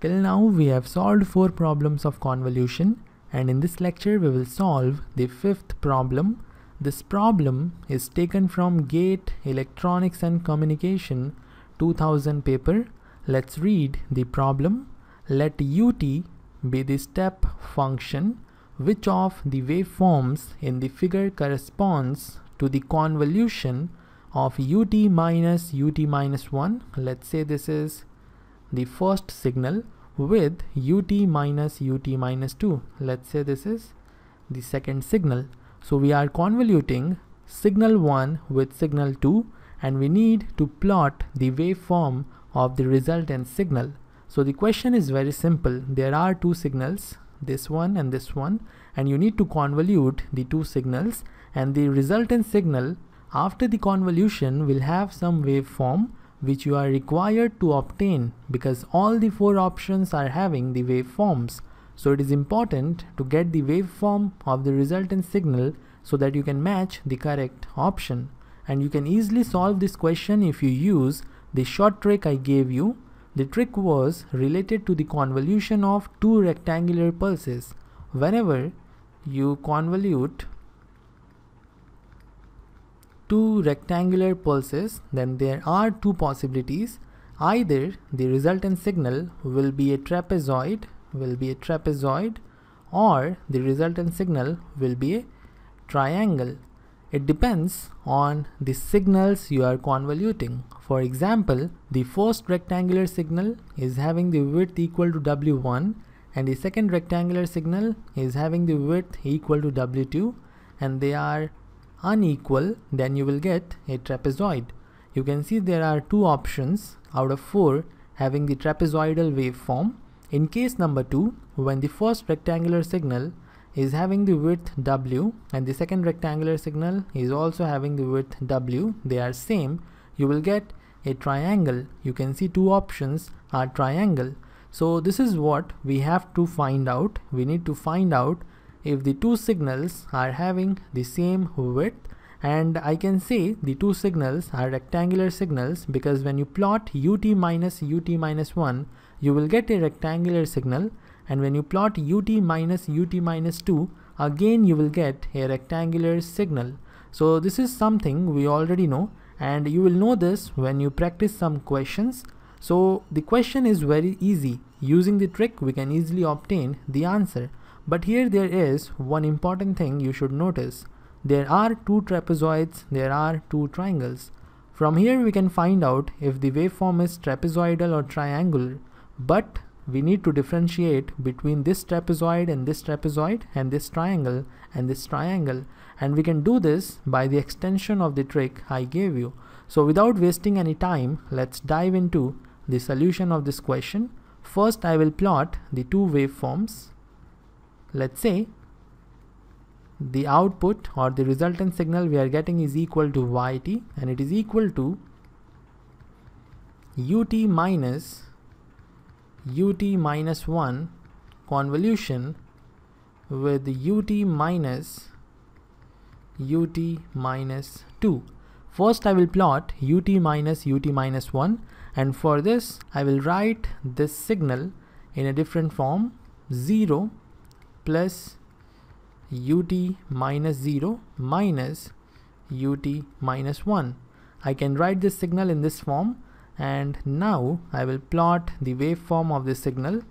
Till now we have solved four problems of convolution and in this lecture we will solve the fifth problem. This problem is taken from GATE Electronics and Communication 2000 paper. Let's read the problem. Let ut be the step function which of the waveforms in the figure corresponds to the convolution of ut minus ut minus 1. Let's say this is the first signal with ut minus ut minus 2. Let's say this is the second signal. So we are convoluting signal 1 with signal 2 and we need to plot the waveform of the resultant signal. So the question is very simple. There are two signals, this one and this one, and you need to convolute the two signals and the resultant signal after the convolution will have some waveform which you are required to obtain because all the four options are having the waveforms. So it is important to get the waveform of the resultant signal so that you can match the correct option. And you can easily solve this question if you use the short trick I gave you. The trick was related to the convolution of two rectangular pulses. Whenever you convolute two rectangular pulses, then there are two possibilities. Either the resultant signal will be a trapezoid, will be a trapezoid, or the resultant signal will be a triangle. It depends on the signals you are convoluting. For example, the first rectangular signal is having the width equal to W1 and the second rectangular signal is having the width equal to W2 and they are unequal then you will get a trapezoid. You can see there are two options out of four having the trapezoidal waveform. In case number two, when the first rectangular signal is having the width w and the second rectangular signal is also having the width w, they are same, you will get a triangle. You can see two options are triangle. So this is what we have to find out. We need to find out if the two signals are having the same width and I can say the two signals are rectangular signals because when you plot ut minus ut minus 1 you will get a rectangular signal and when you plot ut minus ut minus 2 again you will get a rectangular signal. So this is something we already know and you will know this when you practice some questions. So the question is very easy. Using the trick we can easily obtain the answer. But here there is one important thing you should notice. There are two trapezoids, there are two triangles. From here we can find out if the waveform is trapezoidal or triangular, but we need to differentiate between this trapezoid and this trapezoid and this triangle and this triangle and we can do this by the extension of the trick I gave you. So without wasting any time, let's dive into the solution of this question. First I will plot the two waveforms let's say the output or the resultant signal we are getting is equal to yt and it is equal to ut minus ut minus 1 convolution with ut minus ut minus 2. First I will plot ut minus ut minus 1 and for this I will write this signal in a different form 0 plus ut minus 0 minus ut minus 1. I can write this signal in this form and now I will plot the waveform of this signal.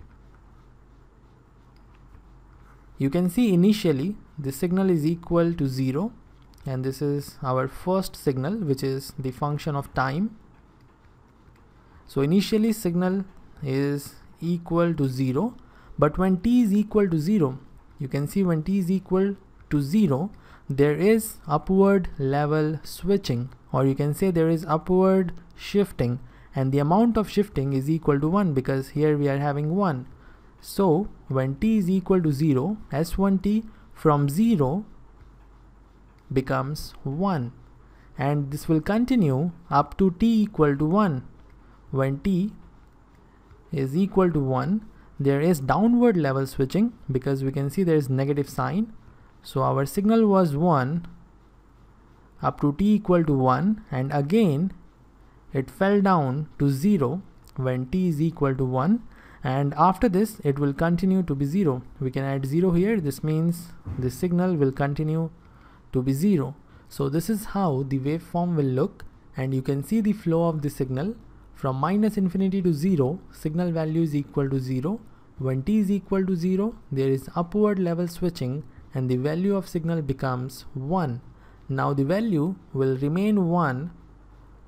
You can see initially the signal is equal to 0 and this is our first signal which is the function of time. So initially signal is equal to 0 but when t is equal to 0 you can see when t is equal to 0 there is upward level switching or you can say there is upward shifting and the amount of shifting is equal to 1 because here we are having 1 so when t is equal to 0 s1t from 0 becomes 1 and this will continue up to t equal to 1 when t is equal to 1 there is downward level switching because we can see there is negative sign. So our signal was 1 up to t equal to 1 and again it fell down to 0 when t is equal to 1 and after this it will continue to be 0 we can add 0 here. This means the signal will continue to be 0 so this is how the waveform will look. And you can see the flow of the signal from minus infinity to 0 signal value is equal to 0 when t is equal to 0 there is upward level switching and the value of signal becomes 1 now the value will remain 1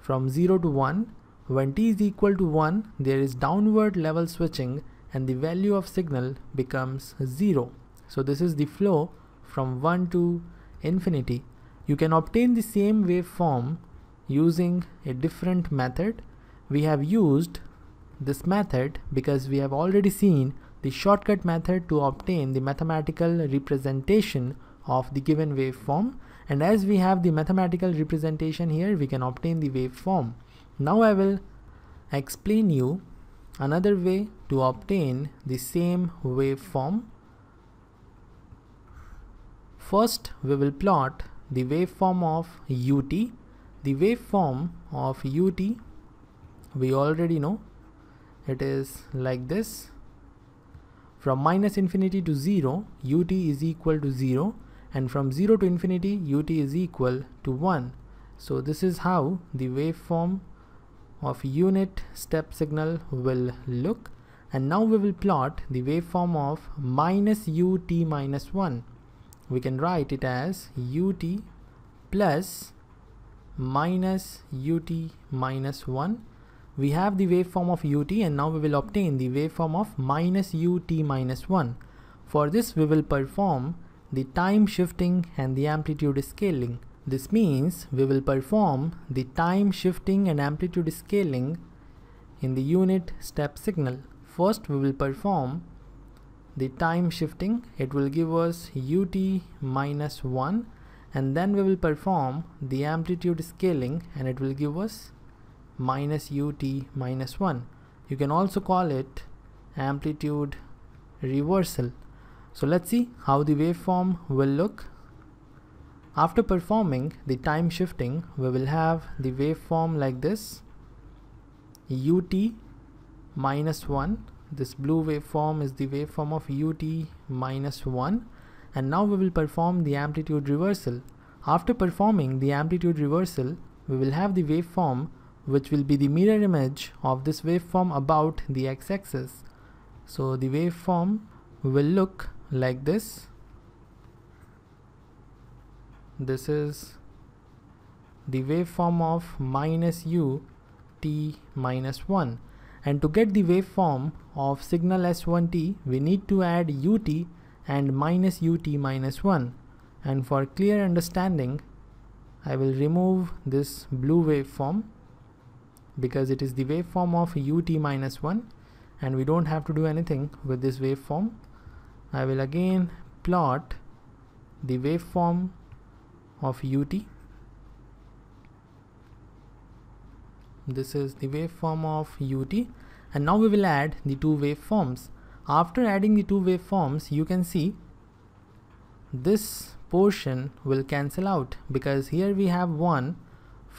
from 0 to 1 when t is equal to 1, there is downward level switching and the value of signal becomes 0. So this is the flow from 1 to infinity. You can obtain the same waveform using a different method. We have used this method because we have already seen the shortcut method to obtain the mathematical representation of the given waveform and as we have the mathematical representation here we can obtain the waveform. Now I will explain you another way to obtain the same waveform. First we will plot the waveform of ut. The waveform of ut we already know. It is like this. From minus infinity to 0 ut is equal to 0 and from 0 to infinity ut is equal to 1 so this is how the waveform of unit step signal will look. And now we will plot the waveform of minus ut minus 1 we can write it as ut plus minus ut minus 1 we have the waveform of ut and now we will obtain the waveform of minus ut minus 1 for this we will perform the time shifting and the amplitude scaling this means we will perform the time shifting and amplitude scaling in the unit step signal. First we will perform the time shifting. It will give us ut minus 1 and then we will perform the amplitude scaling and it will give us minus ut minus 1. You can also call it amplitude reversal. So let's see how the waveform will look after performing the time shifting, we will have the waveform like this ut minus 1. This blue waveform is the waveform of ut minus 1 and now we will perform the amplitude reversal. After performing the amplitude reversal, we will have the waveform which will be the mirror image of this waveform about the x-axis. So the waveform will look like this. This is the waveform of minus u t minus 1 and to get the waveform of signal s1t we need to add ut and minus ut minus 1 and for clear understanding I will remove this blue waveform because it is the waveform of ut minus 1 and we don't have to do anything with this waveform. I will again plot the waveform of ut. This is the waveform of ut and now we will add the two waveforms. After adding the two waveforms you can see this portion will cancel out because here we have 1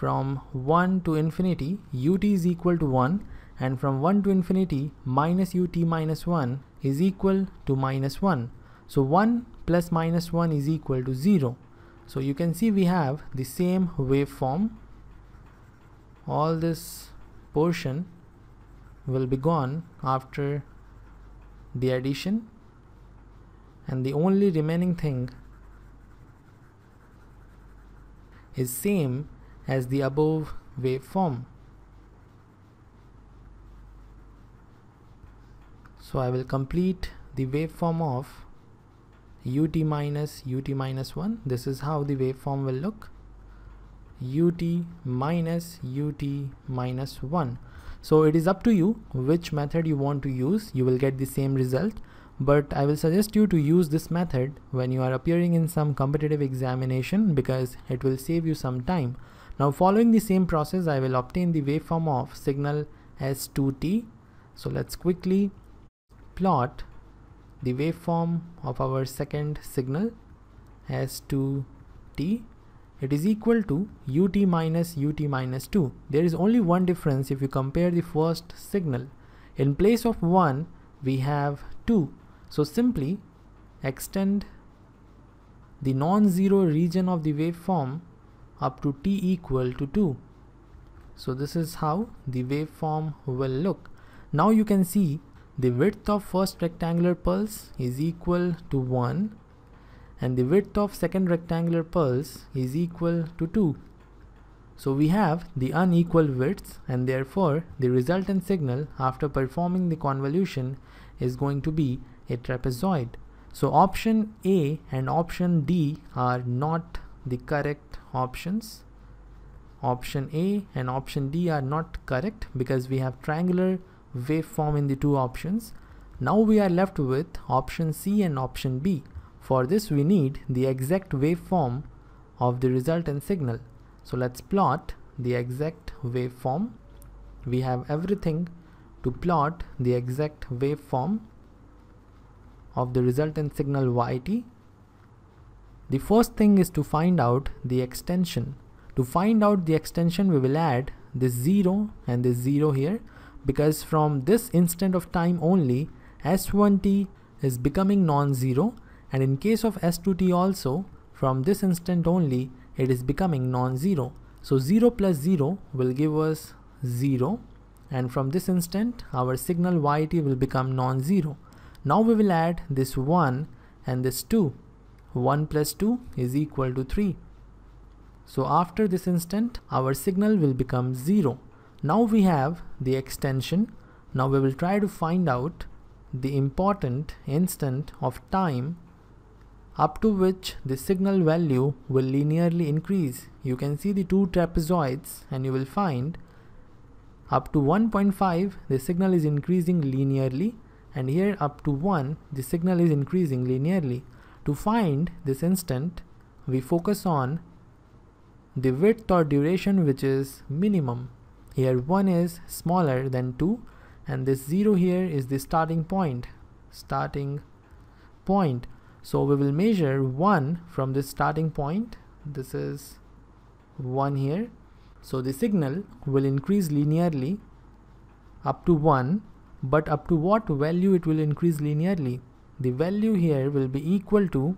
from 1 to infinity ut is equal to 1 and from 1 to infinity minus ut minus 1 is equal to minus 1 so 1 plus minus 1 is equal to 0 so you can see we have the same waveform. All this portion will be gone after the addition. And the only remaining thing is same as the above waveform. So I will complete the waveform of ut minus ut minus 1 this is how the waveform will look. ut minus ut minus 1 so it is up to you which method you want to use. You will get the same result. But I will suggest you to use this method when you are appearing in some competitive examination because it will save you some time now following the same process I will obtain the waveform of signal S2T so let's quickly plot the waveform of our second signal S2t it is equal to ut minus ut minus 2 there is only one difference if you compare the first signal. In place of 1 we have 2. So simply extend the non-zero region of the waveform up to t equal to 2. So this is how the waveform will look. Now you can see the width of first rectangular pulse is equal to 1 and the width of second rectangular pulse is equal to 2. So we have the unequal widths and therefore the resultant signal after performing the convolution is going to be a trapezoid. So option A and option D are not the correct options. Option A and option D are not correct because we have triangular waveform in the two options. Now we are left with option C and option B. For this we need the exact waveform of the resultant signal. So let's plot the exact waveform. We have everything to plot the exact waveform of the resultant signal yt. The first thing is to find out the extension. To find out the extension we will add this 0 and this 0 here because from this instant of time only s1t is becoming non-zero and in case of s2t also from this instant only it is becoming non-zero. So 0 plus 0 will give us 0 and from this instant our signal yt will become non-zero. Now we will add this 1 and this 2. 1 plus 2 is equal to 3. So after this instant our signal will become 0. Now we have the extension. Now we will try to find out the important instant of time up to which the signal value will linearly increase. You can see the two trapezoids and you will find up to 1.5 the signal is increasing linearly and here up to 1 the signal is increasing linearly. To find this instant we focus on the width or duration which is minimum. Here 1 is smaller than 2 and this 0 here is the starting point. Starting point. So we will measure 1 from this starting point. This is 1 here. So the signal will increase linearly up to 1 but up to what value it will increase linearly. The value here will be equal to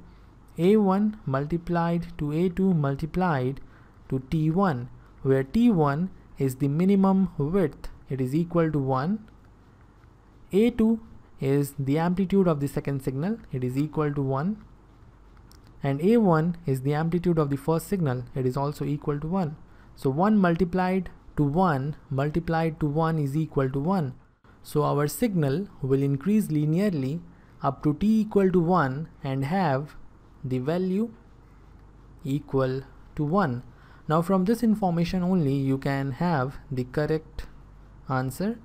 a1 multiplied to a2 multiplied to t1 where t1 is the minimum width. It is equal to 1 a2 is the amplitude of the second signal. It is equal to 1 and a1 is the amplitude of the first signal. It is also equal to 1 so 1 multiplied to 1 multiplied to 1 is equal to 1 so our signal will increase linearly up to t equal to 1 and have the value equal to 1 now from this information only you can have the correct answer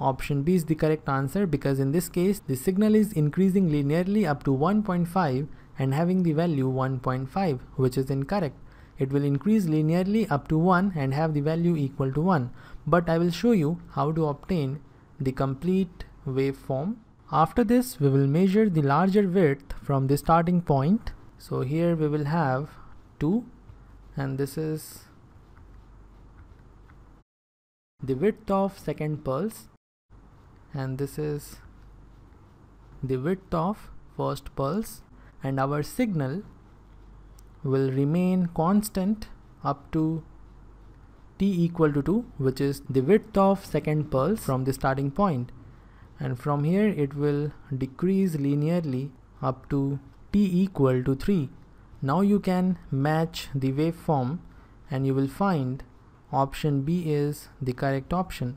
Option B is the correct answer because in this case the signal is increasing linearly up to 1.5 and having the value 1.5 which is incorrect. It will increase linearly up to 1 and have the value equal to 1. But I will show you how to obtain the complete waveform. After this we will measure the larger width from the starting point. So here we will have 2 and this is the width of second pulse and this is the width of first pulse and our signal will remain constant up to t equal to 2 which is the width of second pulse from the starting point and from here it will decrease linearly up to t equal to 3 now you can match the waveform and you will find option B is the correct option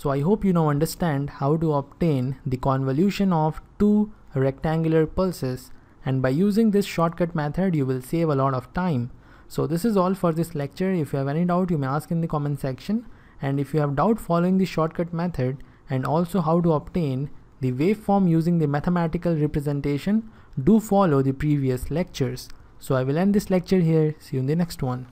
so I hope you now understand how to obtain the convolution of two rectangular pulses and by using this shortcut method you will save a lot of time. So this is all for this lecture. If you have any doubt you may ask in the comment section and if you have doubt following the shortcut method and also how to obtain the waveform using the mathematical representation do follow the previous lectures. So I will end this lecture here. See you in the next one.